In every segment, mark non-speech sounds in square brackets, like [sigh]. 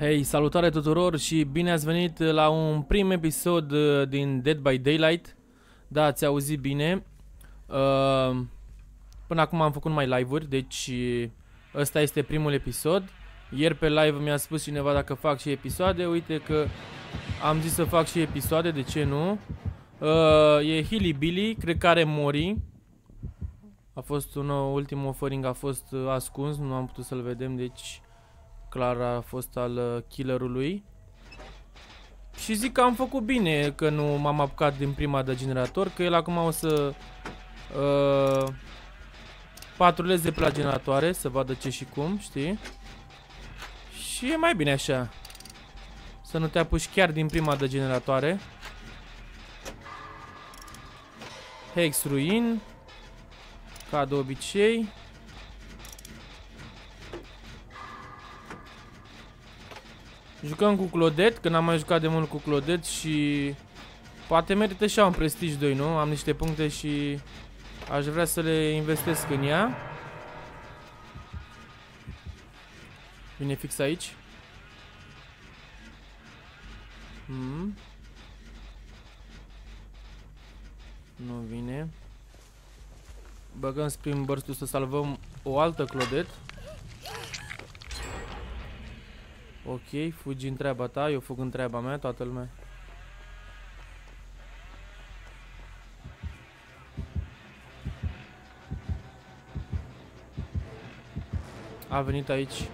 Hei, salutare tuturor și bine ați venit la un prim episod uh, din Dead by Daylight. Da, ați auzit bine. Uh, până acum am făcut mai live-uri, deci ăsta este primul episod. Ieri pe live mi-a spus cineva dacă fac și episoade, uite că am zis să fac și episoade, de ce nu? Uh, e Hilly Billy, cred că are Mori. A fost un ultimul offering, a fost uh, ascuns, nu am putut să-l vedem, deci clar a fost al uh, killerului. Și zic că am făcut bine că nu m-am apucat din prima de generator, că el acum o să uh, patruleze pe la generatoare, să vadă ce și cum, știi? Și e mai bine așa. Să nu te apuci chiar din prima de generatoare. Hex Ruin. Ca de obicei. Jucăm cu Clodet, că n-am mai jucat de mult cu Clodet și poate merită și un Prestige 2, nu? Am niște puncte și aș vrea să le investesc în ea. Vine fix aici. Hmm. Nu vine. Băgăm spin burst să salvăm o altă clodet. Ok, fugi în treaba ta, eu fug în treaba mea, toată lumea. A venit aici.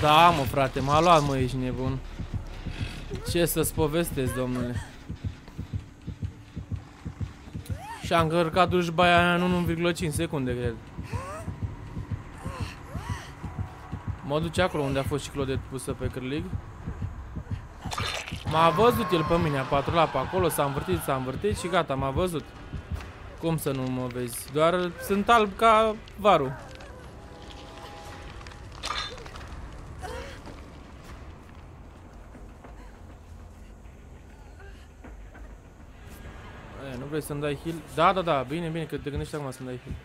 Da, mă, frate, m-a luat, mă, ești nebun. Ce să-ți povestesc, domnule? Și am încărcat dușba aia în 1,5 secunde, cred. Mă duce acolo unde a fost și clodet pusă pe cârlig. M-a văzut el pe mine, a patrulat pe acolo, s-a învârtit, s-a învârtit și gata, m-a văzut. Cum să nu mă vezi? Doar sunt alb ca varul. Vrei să-mi dai heal? Da, da, da, bine, bine, că te gândești acum să-mi dai heal.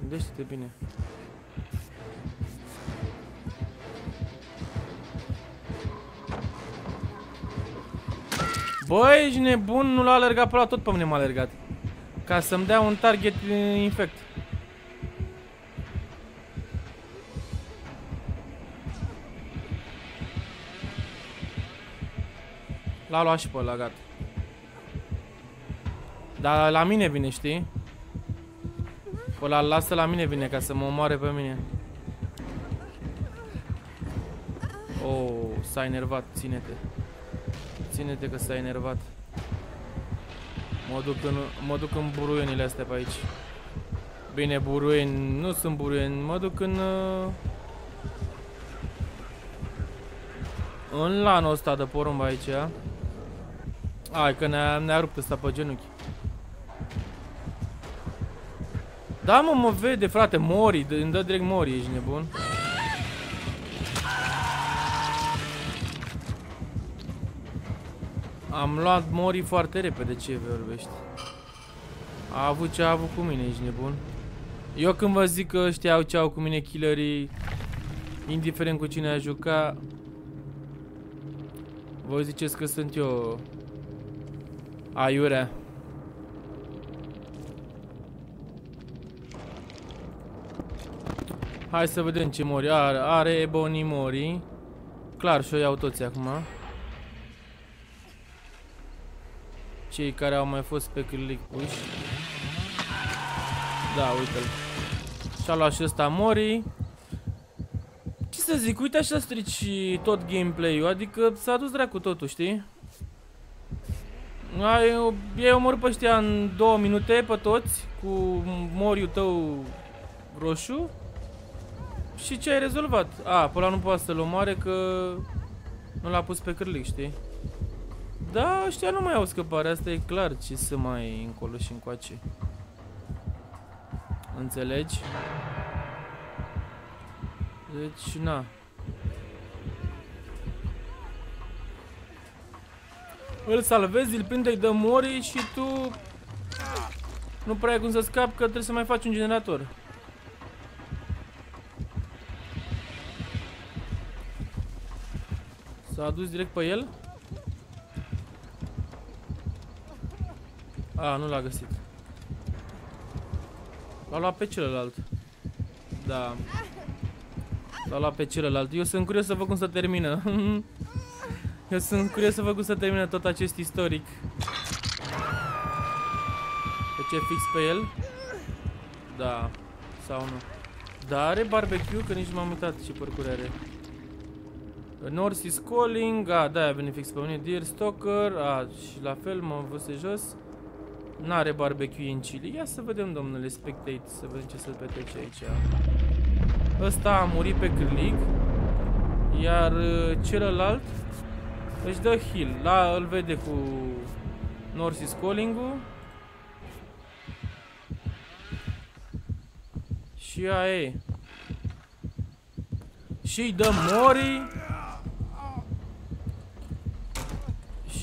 Gândește-te bine. Băi, ești nebun, nu l-a alergat pe la tot pe mine m-a alergat. Ca să-mi dea un target infect. L-a luat și pe ăla, gata. Dar la mine vine, știi? Ăla lasă la mine vine ca să mă omoare pe mine. Oh, s-a enervat, ține-te. Ține-te că s-a enervat. Mă duc în, mă duc în buruienile astea pe aici. Bine, buruieni, nu sunt buruieni, mă duc în... Uh, în lanul ăsta de porumb aici. Hai că ne-a ne, rupt ăsta pe genunchi. Da, mă, mă vede, frate, mori, îmi dă direct mori, ești nebun. Am luat mori foarte repede, ce vorbești? A avut ce a avut cu mine, ești nebun. Eu când vă zic că ăștia au ce au cu mine killerii, indiferent cu cine a juca, voi ziceți că sunt eu aiurea. Hai să vedem ce mori. Are, are Ebony Mori. Clar, și-o iau toți acum. Cei care au mai fost pe click push. Da, uite-l. Și-a luat și ăsta Mori. Ce să zic, uite așa strici tot gameplay-ul, adică s-a dus dracu totul, știi? Ai, ei omorât pe ăștia în două minute pe toți, cu moriul tău roșu. Și ce ai rezolvat? A, pe ăla nu poate să-l omoare că nu l-a pus pe cârlic, știi? Da, ăștia nu mai au scăpare, asta e clar ce să mai încolo și încoace. Înțelegi? Deci, na. îl salvezi, îl prinde, îi dă mori și tu nu prea ai cum să scapi că trebuie să mai faci un generator. S-a dus direct pe el? A, nu l-a găsit. L-a luat pe celălalt. Da. L-a luat pe celălalt. Eu sunt curios să văd cum să termină. [laughs] Eu sunt curios să văd cum să termină tot acest istoric. De ce fix pe el? Da. Sau nu. Da, are barbecue, că nici m-am uitat ce parcurs are. North is calling, a, da, a venit fix pe mine, Deer Stalker, a, și la fel m-am văzut jos. N-are barbecue în Chile. Ia să vedem, domnule, spectate, să vedem ce se petrece aici. Ăsta a murit pe cârlig, iar uh, celălalt își dă heal. La, îl vede cu North is calling-ul. Și aia e. Și îi dă mori.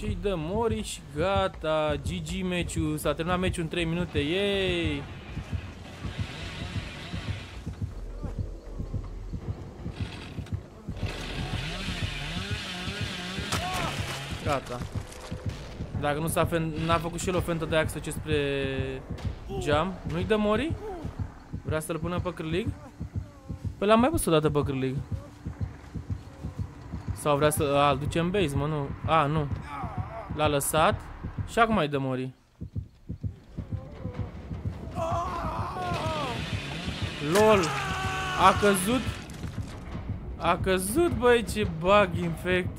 Și îi dă mori și gata. GG meciul. S-a terminat meciul în 3 minute. Yay! Gata. Dacă nu s-a n-a făcut și el o fentă de axă ce spre geam, nu-i dă mori? Vrea să-l pună pe cârlig? Păi l-am mai pus o dată pe cârlig. Sau vrea să... A, îl duce în base, mă, nu. A, nu. L-a lăsat. Și acum mai dă mori. LOL. A căzut. A căzut, băi, ce bug infect.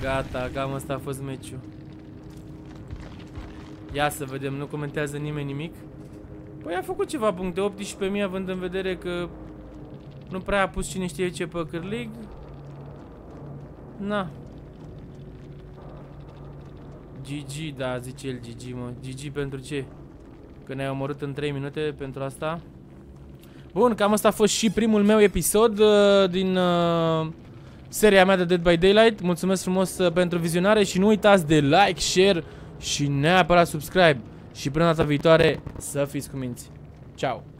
Gata, cam asta a fost meciul. Ia să vedem, nu comentează nimeni nimic. Păi a făcut ceva puncte 18.000 având în vedere că nu prea a pus cine știe ce pe cârlig. Na. GG, da, zice el GG, mă. GG pentru ce? Că ne-ai omorât în 3 minute pentru asta? Bun, cam asta a fost și primul meu episod uh, din uh, seria mea de Dead by Daylight. Mulțumesc frumos uh, pentru vizionare și nu uitați de like, share și neapărat subscribe. Și până data viitoare, să fiți cu minți. Ciao!